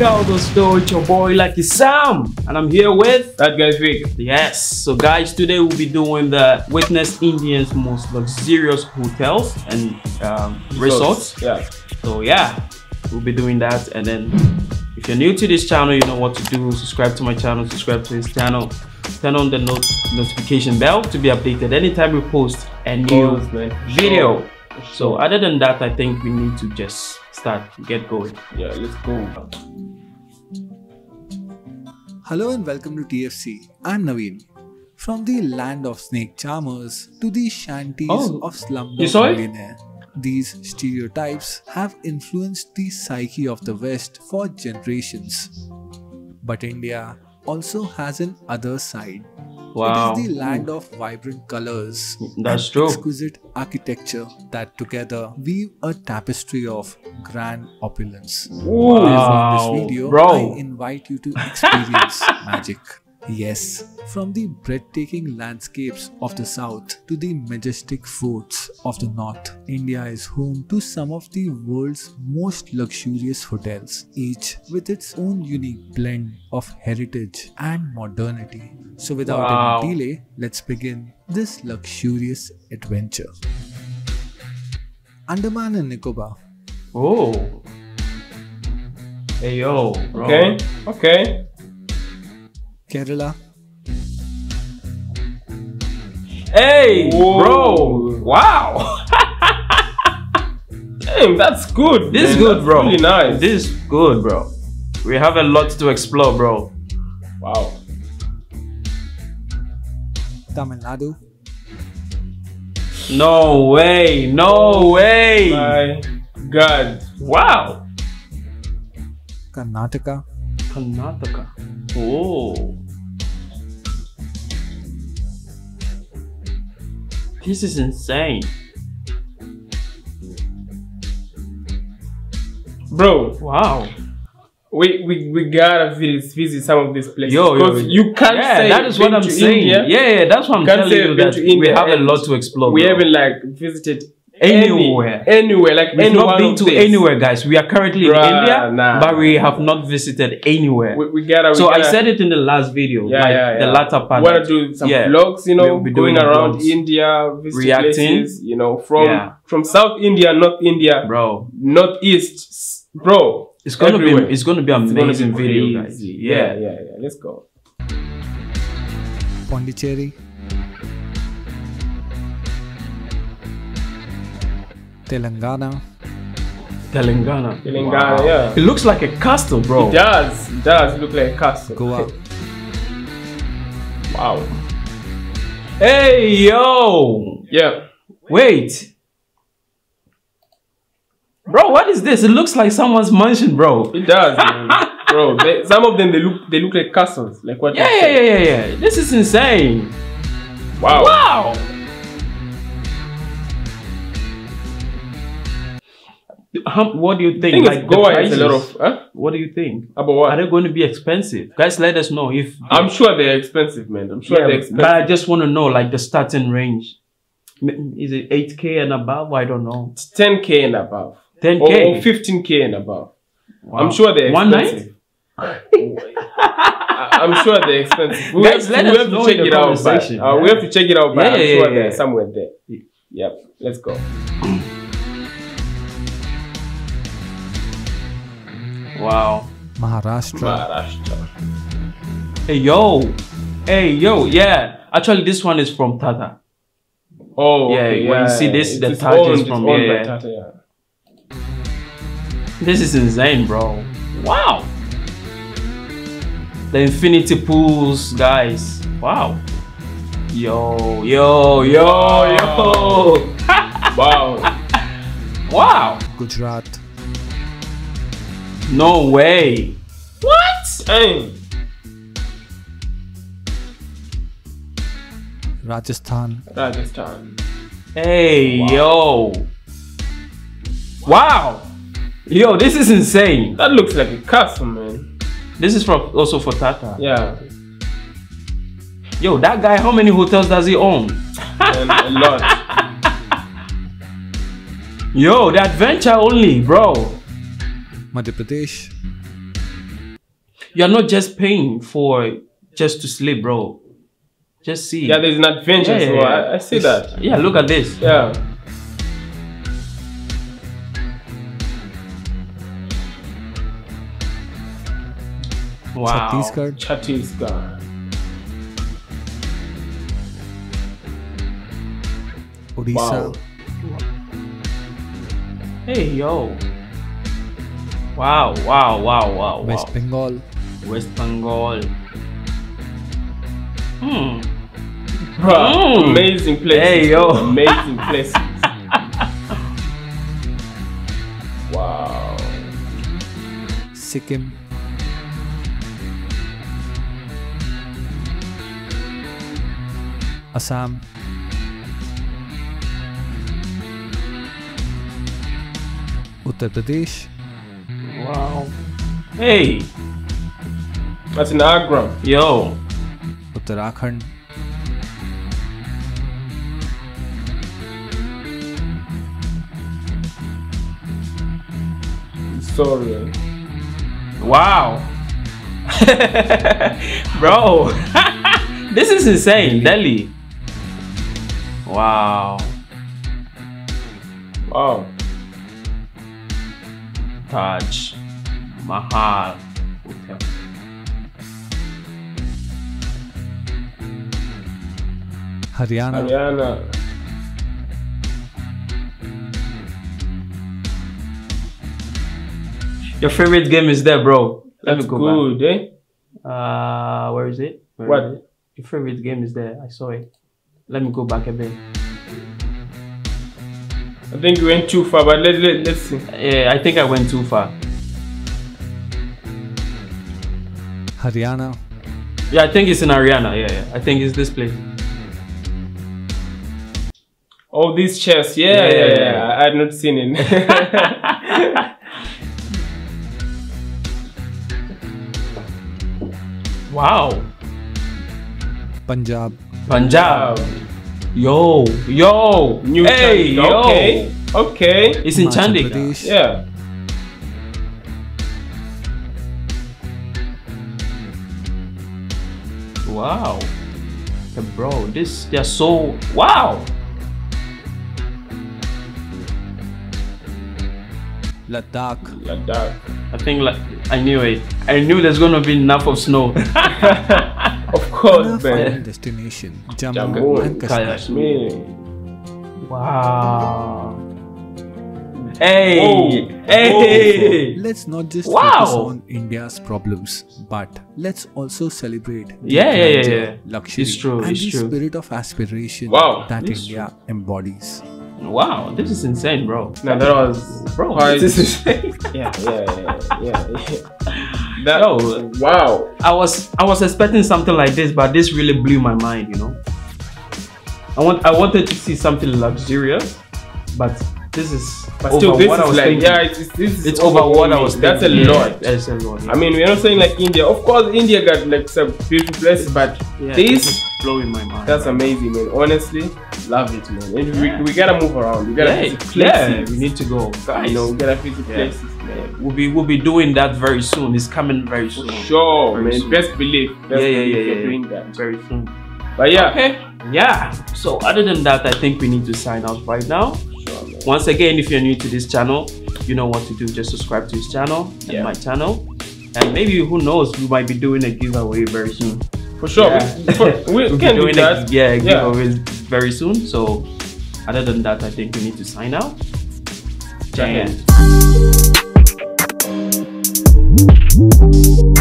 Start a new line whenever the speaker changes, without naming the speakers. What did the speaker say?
Caldo Store, it's your boy Lucky Sam, and I'm here with
That guy Vic.
yes. So guys, today we'll be doing the witness Indians' most luxurious hotels and um, resorts.
Yeah.
So yeah, we'll be doing that, and then if you're new to this channel, you know what to do. Subscribe to my channel, subscribe to his channel, turn on the not- notification bell to be updated anytime we post a new video.
Sure.
So other than that, I think we need to just start, get going.
Yeah, let's go.
Hello and welcome to TFC. I'm Naveen. From the land of snake charmers to the shanties
Oh,
of Slumdog? Millionaire, these stereotypes have influenced the psyche of the West for generations. But India also has an other side.
Wow.
It is the land of vibrant colors
That's
and
true.
exquisite architecture that together weave a tapestry of grand opulence. Therefore, in this video,
bro.
I invite you to experience magic. Yes, from the breathtaking landscapes of the south to the majestic forts of the north, India is home to some of the world's most luxurious hotels, each with its own unique blend of heritage and modernity. So, without
Wow.
any delay, let's begin this luxurious adventure. Andaman and Nicobar.
Oh. Hey yo, bro.
Okay. Okay.
Kerala,
Hey,
Whoa.
bro. Wow.
Damn, that's good.
This is good, bro.
Really nice.
This is good, bro. We have a lot to explore, bro.
Wow.
Tamil Nadu,
No way. No way.
My God.
Wow.
Karnataka,
Karnataka. Oh. This is insane.
Bro,
Wow.
we, we, we gotta visit, visit some of these places.
Yo, yo,
you can't
yeah,
say
that is what I'm saying.
India.
Yeah, yeah, that's what I'm telling you that we
India
have a lot to explore.
We
bro.
haven't like visited
Anywhere.
anywhere, like
We've not been to
these.
anywhere, guys. We are currently in India,
nah.
but we have not visited anywhere.
We, we gotta. We
so I
gotta,
said it in the last video,
yeah,
like
yeah, yeah.
the latter part.
we want
that-
to do some
yeah.
vlogs, you know,
We'll be doing
going around
vlogs.
India, visiting
Reacting.
places, you know, from
Yeah.
from South India, North India,
bro.
Northeast, s- bro.
It's gonna
everywhere.
be it's gonna be
It's gonna
amazing
be
video, guys. Yeah.
yeah, yeah, yeah. Let's go.
Pondicherry, Telangana,
Telangana.
Telangana,
Wow.
yeah.
It looks like a castle, bro.
It does, it does look like a castle.
Go Goa,
wow.
Hey yo!
Yeah.
Wait. Bro, what is this? It looks like someone's mansion, bro.
It does, man. bro. They, some of them they look they look like castles, like what? you
Yeah, yeah, yeah, yeah, yeah. This is insane.
Wow.
Wow. How, what do you think?
think
Like
Goa is a lot
prices?
of. Huh?
What do you think?
About
Are they going to be expensive? Guys, let us know if.
I'm sure they're expensive, man. I'm sure
Yeah,
they're expensive.
but I just want to know like the starting range. Is it 8k and above? I don't know.
It's 10k and above.
10k.
Or, or 15k and above.
Wow.
I'm sure they're expensive. One. I- I'm sure they're expensive. We
Guys,
have,
let
we
us
have
know
to check it out. But, uh, we have to check it out, but
Yeah,
I'm
yeah,
sure
yeah,
they're somewhere there. Yep. Let's go.
Wow.
Maharashtra,
Maharashtra.
Hey yo. Hey yo. Yeah. Actually, this one is from Tata.
Oh,
Yeah,
okay,
when you see this,
It's-
the Tata
owned-
is from-
owned
yeah.
Tata, yeah.
This is insane, bro. Wow. The infinity pools, guys. Wow. Yo, yo, yo, yo.
Wow.
Wow.
Gujarat,
No way. What?
Dang.
Rajasthan,
Rajasthan.
Hey, yo. Wow. Yo, this is insane.
That looks like a castle, man.
This is from also for Tata.
Yeah.
Yo, that guy, how many hotels does he own?
And a lot.
Yo, the adventure only, bro.
Madhya Pradesh,
you're not just paying for just to sleep, bro. Just see.
Yeah, there's an adventure.
Yeah,
so
yeah,
I, I see
It's-
that.
Yeah, look at this.
Yeah.
Wow.
Chhattisgarh,
Chhattisgarh.
Odisha,
Wow.
Hey yo. Wow, wow, wow, wow,
West
wow.
Bengal,
West Bengal. Hmm.
Bruh,
Mm.
Amazing places.
Hey, yo.
Amazing places. wow.
Sikkim, Assam, Uttar Pradesh,
Wow. Hey,
That's in Agra.
yo.
Uttarakhand,
Sorry.
Wow. Bro. this is insane. Delhi. Wow.
Wow.
Taj Mahal Hotel.
Haryana,
Haryana.
Your favorite game is there, bro. Let
That's
me go
good, eh?
Uh, where is it? Where
What?
is it? Your favorite game is there. I saw it. Let me go back a bit.
I think you went too far, but let, let, let's see.
Yeah, I think I went too far.
Haryana,
Yeah, I think it's in Haryana. Yeah, yeah. I think it's this place.
Oh, these chairs. Yeah,
Yeah,
yeah,
yeah,
yeah.
yeah.
I had not seen it.
Wow.
Punjab,
Punjab. Yo, yo.
New
hey,
Chandigarh.
yo.
Okay. Okay.
It's in Chandigarh.
Pradesh,
Yeah.
Wow. Yeah, bro, this they're so wow.
Ladakh,
Ladakh.
I think like I knew it. I knew there's gonna be enough of snow.
Of
and
course,
final
man.
destination, Jammu,
Jammu
and Kashmir.
Kashmir. Wow. Hey,
Whoa.
hey.
Let's not just
Wow.
focus on India's problems, but let's also celebrate the
Yeah, yeah, yeah, yeah.
luxury,
It's true,
and
it's
the
true.
spirit of aspiration
Wow.
that
It's
India embodies.
Wow, this is insane, bro.
No, that was
Bro,
quite.
this is
yeah, yeah, yeah, yeah, yeah. That.
Yo.
Wow.
I was I was expecting something like this, but this really blew my mind, you know. I want I wanted to see something luxurious, but this is
But still, this is like,
thinking.
yeah, it's, is
it's over what I was
That's a
thinking. Yeah,
lot.
That's a lot. yeah.
I mean, we're not saying like India. Of course, India got like some beautiful places, but
Yeah,
this,
is blowing my mind.
that's amazing, man. Honestly, love it, man. And we, we gotta move around. We gotta
yeah, yeah, we need to go. Guys,
You know, we gotta visit
Yeah.
places, man.
we'll be we'll be doing that very soon. It's coming very soon.
Sure,
Very
man.
soon.
Best believe. Best
Yeah, yeah,
believe
yeah, yeah,
doing that.
Very soon.
But yeah,
Okay. Yeah. So other than that, I think we need to sign out right now.
sure, man.
Once again, if you're new to this channel, you know what to do. Just subscribe to his channel and
Yeah.
my channel. And maybe who knows, we might be doing a giveaway very soon.
for sure.
Yeah.
We, we
We'll be
can do that.
A, yeah,
Yeah.
very soon. So other than that, I think we need to sign out.
Giant.
Thank you.